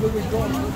How did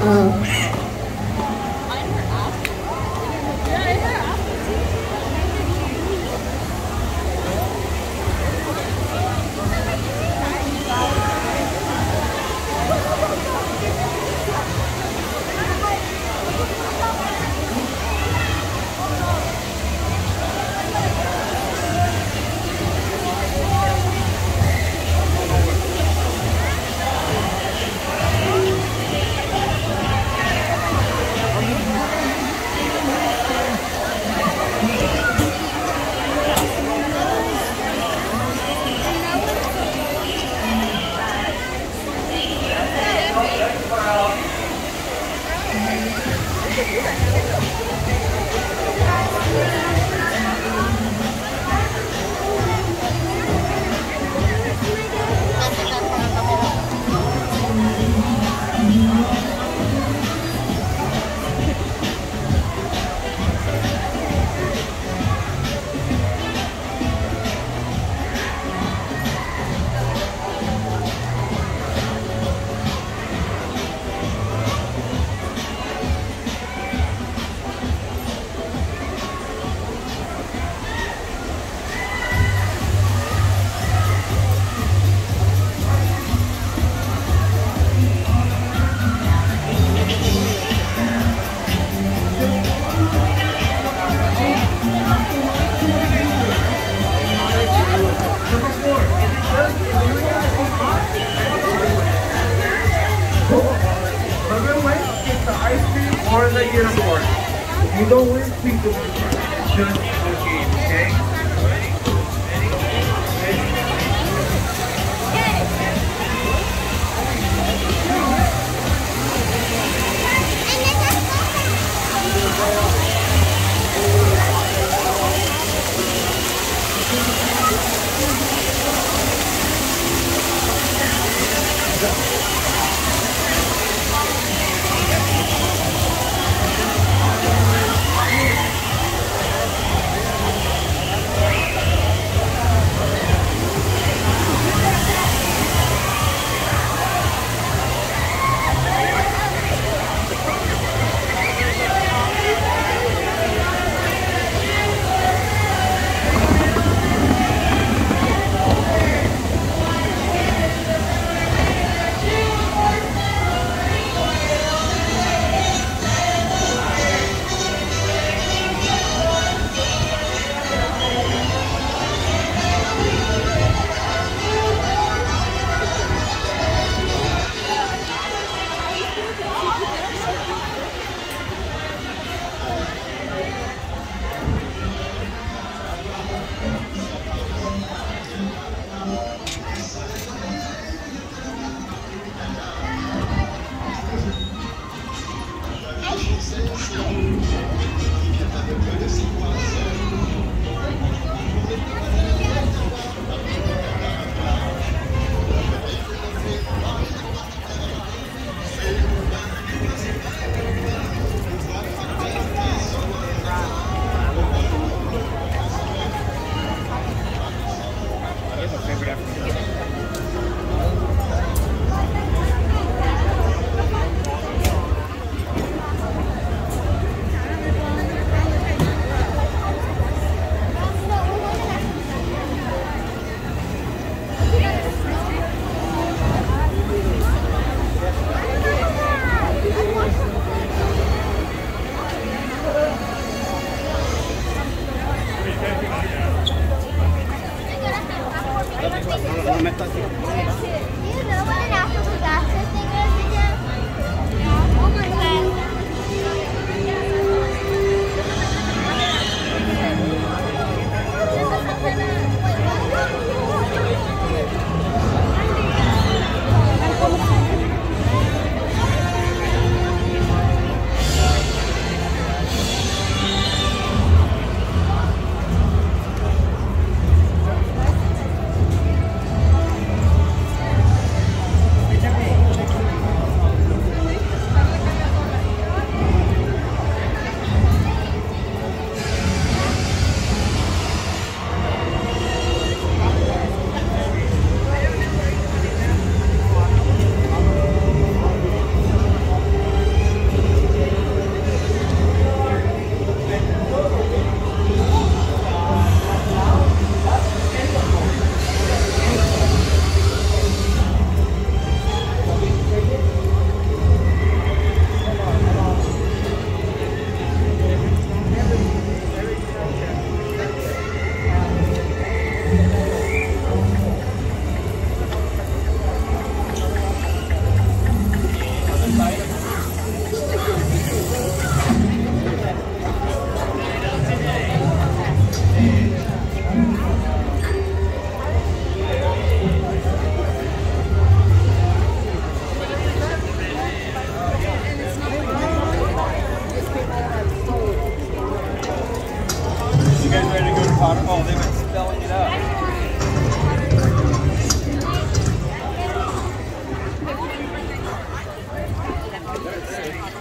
ừ.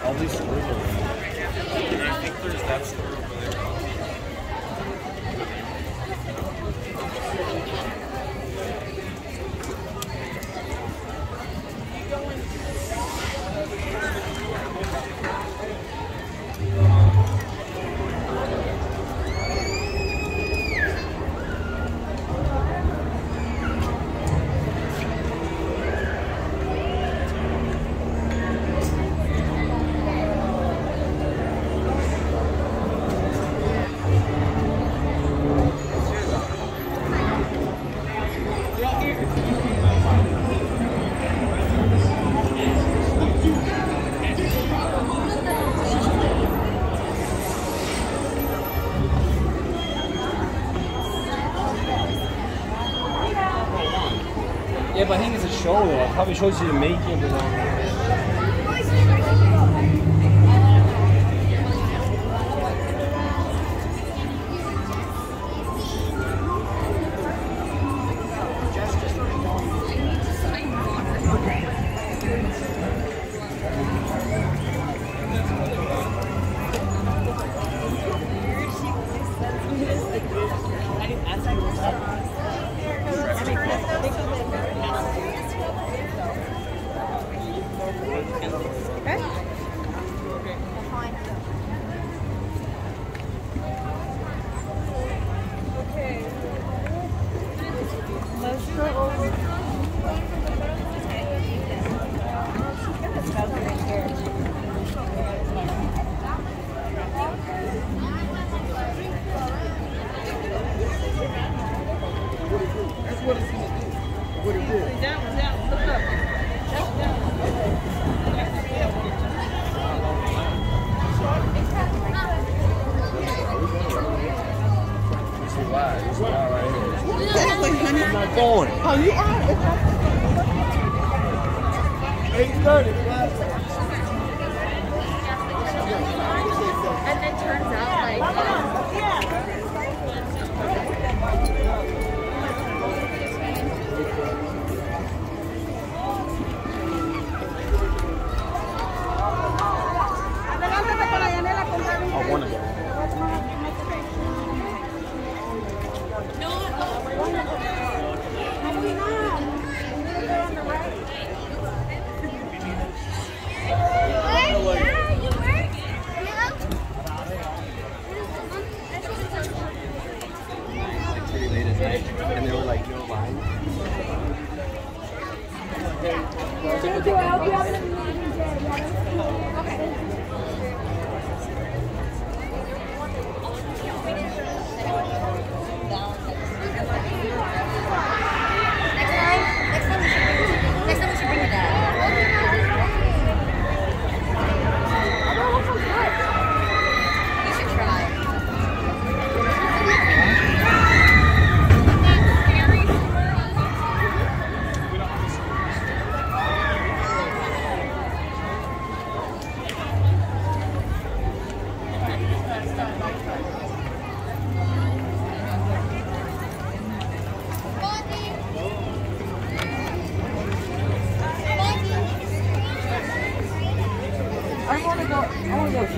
all these I'll probably show you the making of.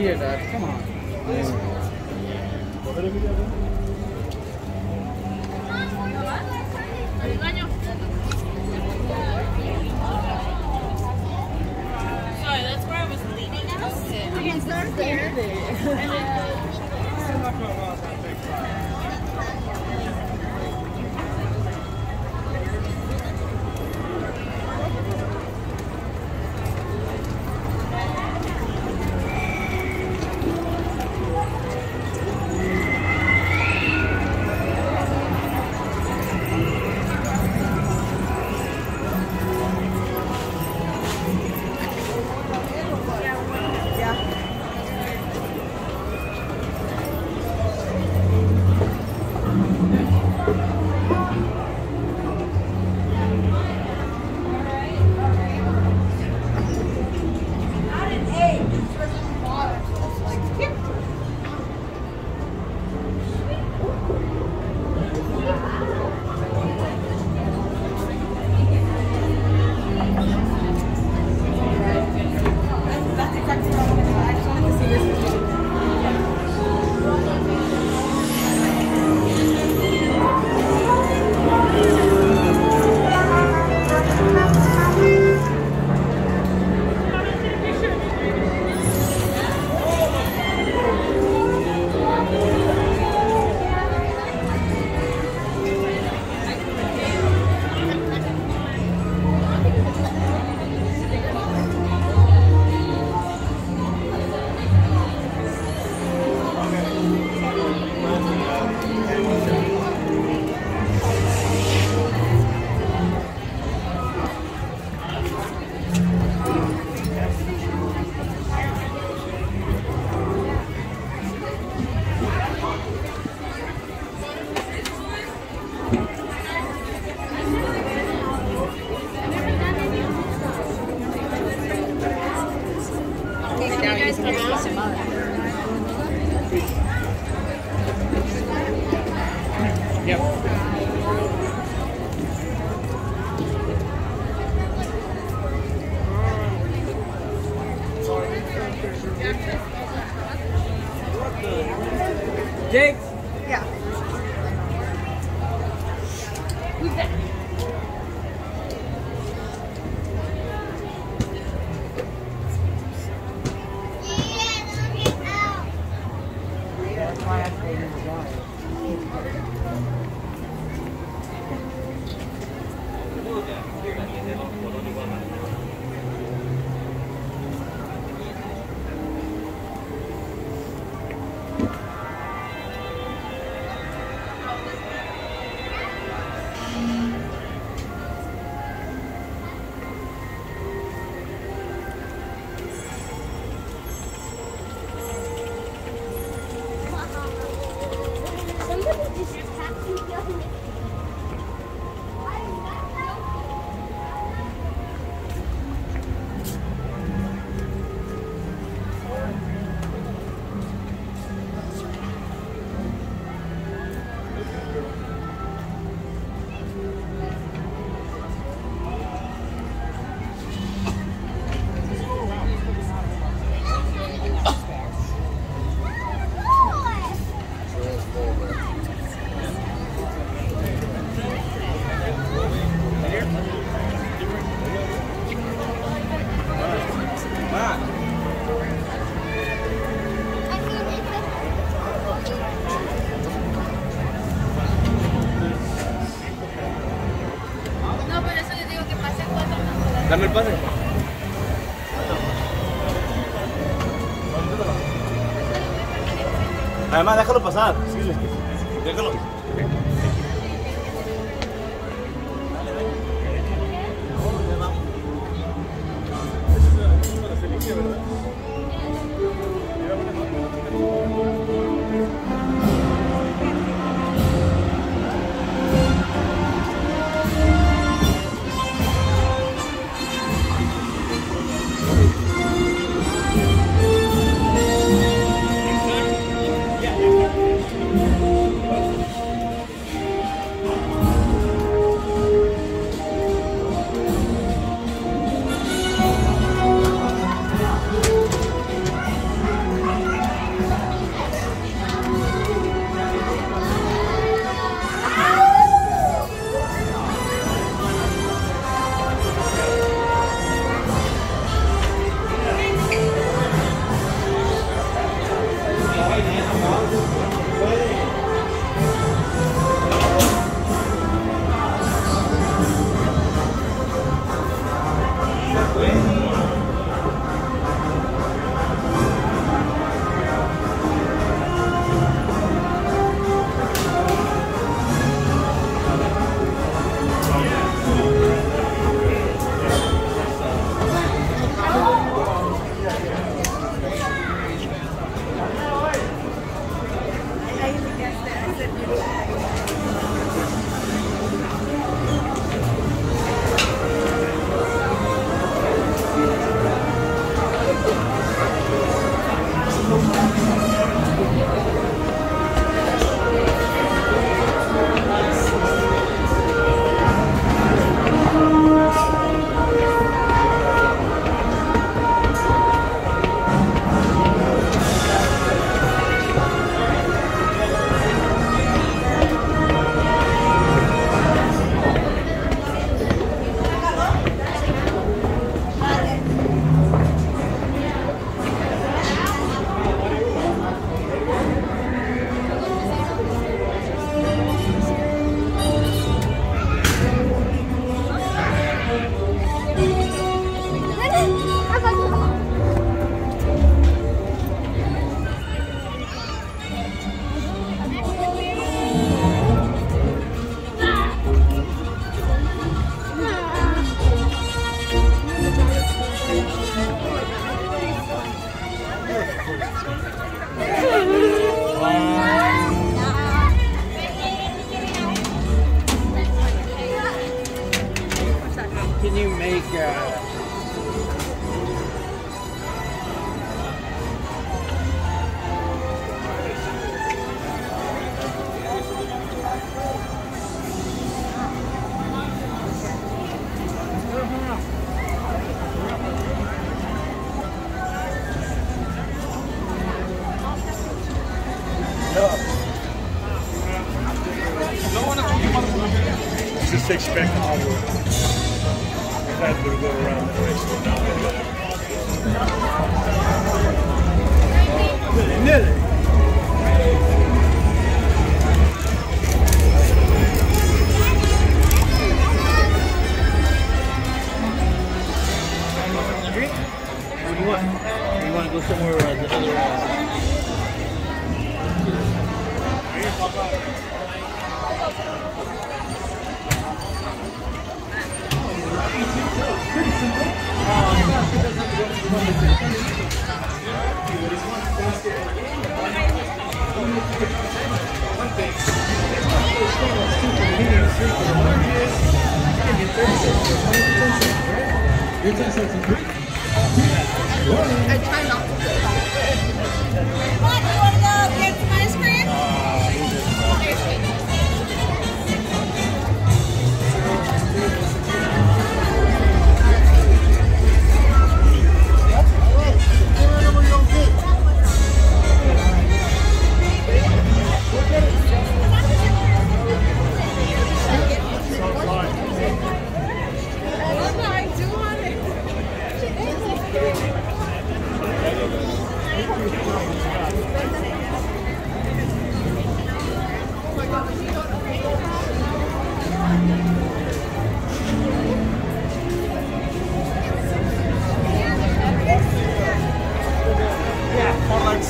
কি এটা Sorry, that's where I was leaving. I start there. then now you can. Yep. Jake. Dame el pase. Además, déjalo pasar. I try not to.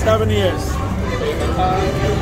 Seven years.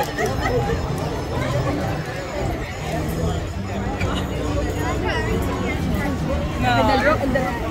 Wash your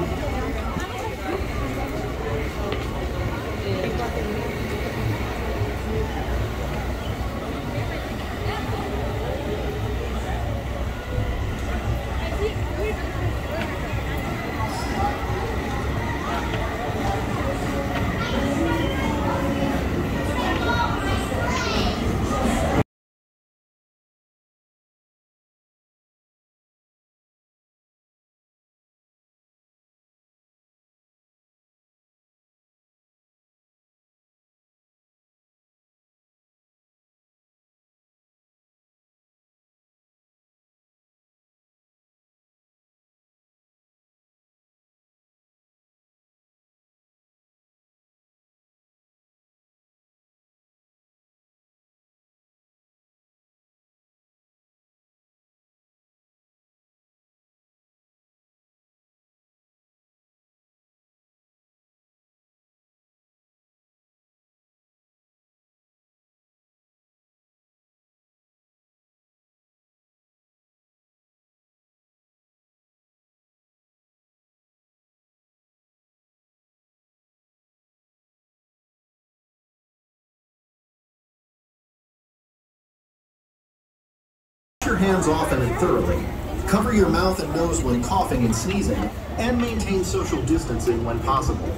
hands often and thoroughly. Cover your mouth and nose when coughing and sneezing, and maintain social distancing when possible.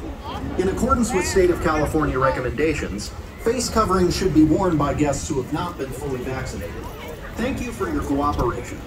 In accordance with state of California recommendations, face coverings should be worn by guests who have not been fully vaccinated. Thank you for your cooperation.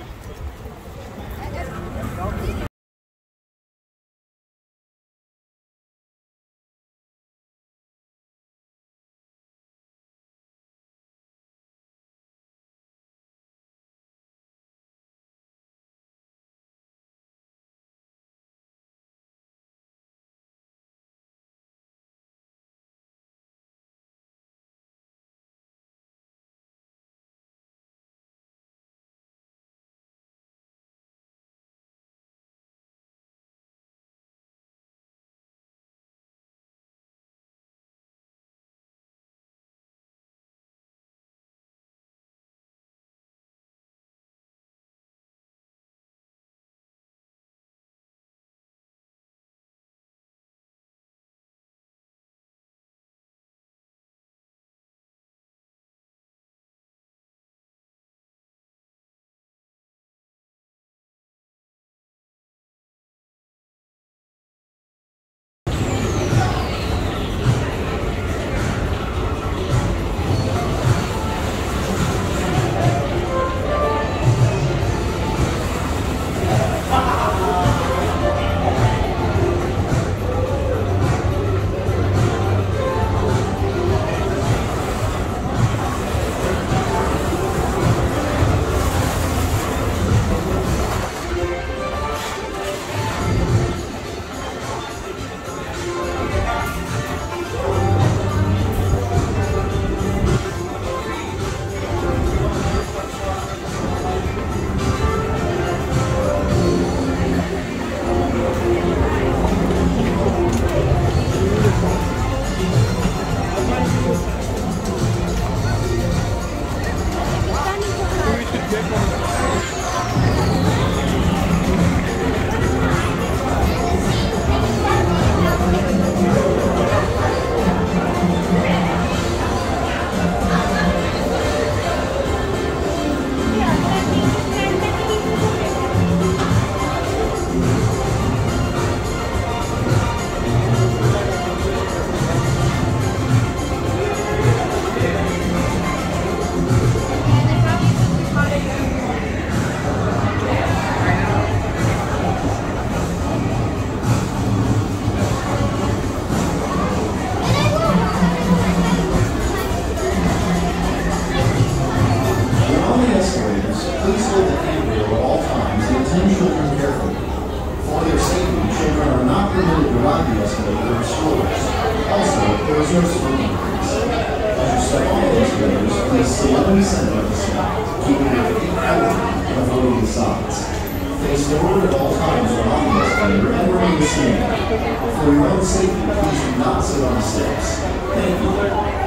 Forward at all times on the escalator and remain standing. For your own safety, please do not sit on the steps. Thank you.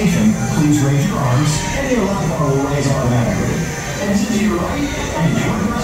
Station, please raise your arms and your left arm will raise automatically. Exit to your right and your day